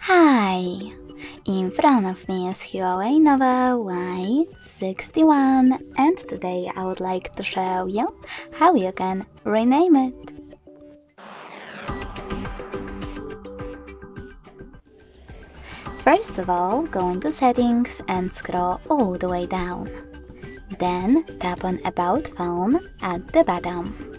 Hi! In front of me is Huawei Nova Y61 and today I would like to show you how you can rename it. First of all, go into settings and scroll all the way down. Then tap on About Phone at the bottom.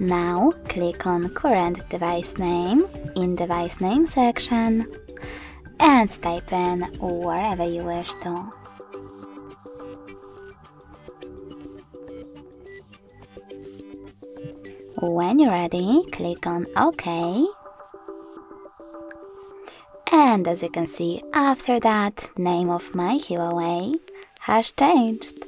Now click on Current device name in Device Name section and type in wherever you wish to. When you're ready, click on OK. And as you can see, after that, name of my Huawei has changed.